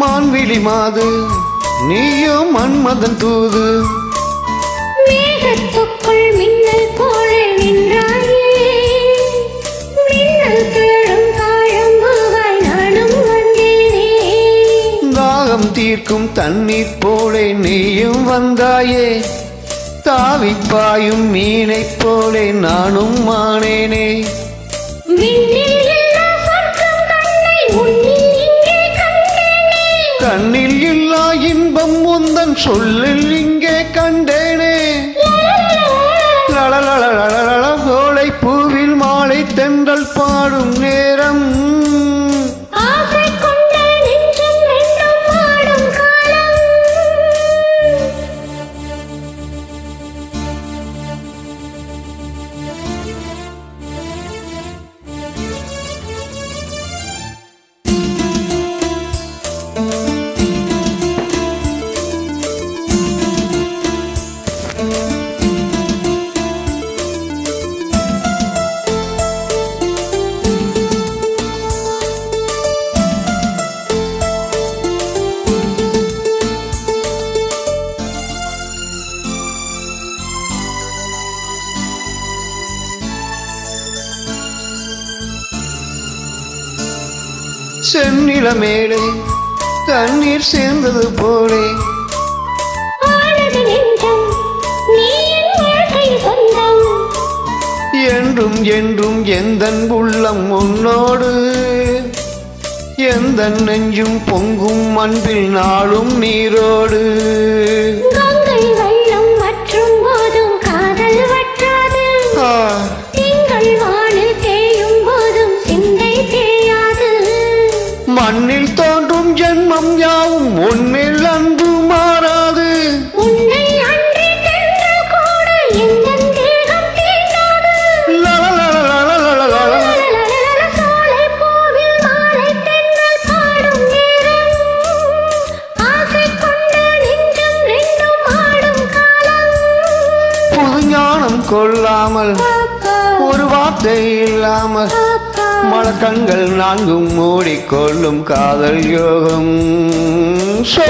மான்விழி மாது நீயோ மன்மதன் தூது. மேகத்துக்குள் மின்னல் போல நின்றாயே. மின்னல் தேடும் தாழம்பூவாய் நானும் வந்தேனே. தாகம் தீர்க்கும் தண்ணீர் போலே நீயும் வந்தாயே. தாவிப்பாயும் மீனைப் போலே நானும் மானேனே. விண்ணில் கண்ணில் இல்லா இன்பம் உந்தன் சொல்லில் இங்கே கண்டேனே. லள செந்நில மேலே தண்ணீர் சேர்ந்தது போலே. என்றும் என்றும் எந்தன் உள்ளம் உன்னோடு. எந்த நெஞ்சும் பொங்கும் அன்பில் நாளும் நீரோடு. ำเยาหมุนไม่ இல்லாமல் ஒரு வார்த்தை இல்லாமல் மலக்கங்கள் நான்கும் மூடிக்கொள்ளும் காதல் யோகம். சோ